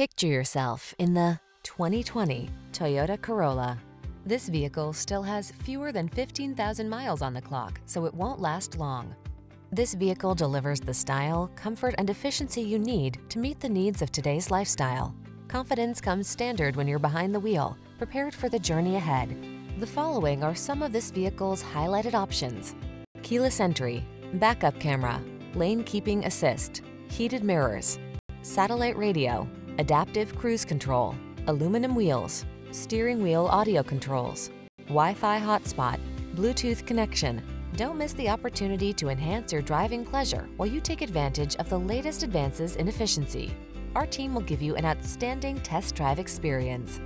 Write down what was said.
Picture yourself in the 2020 Toyota Corolla. This vehicle still has fewer than 15,000 miles on the clock, so it won't last long. This vehicle delivers the style, comfort, and efficiency you need to meet the needs of today's lifestyle. Confidence comes standard when you're behind the wheel, prepared for the journey ahead. The following are some of this vehicle's highlighted options. Keyless entry, backup camera, lane keeping assist, heated mirrors, satellite radio, adaptive cruise control, aluminum wheels, steering wheel audio controls, Wi-Fi hotspot, Bluetooth connection. Don't miss the opportunity to enhance your driving pleasure while you take advantage of the latest advances in efficiency. Our team will give you an outstanding test drive experience.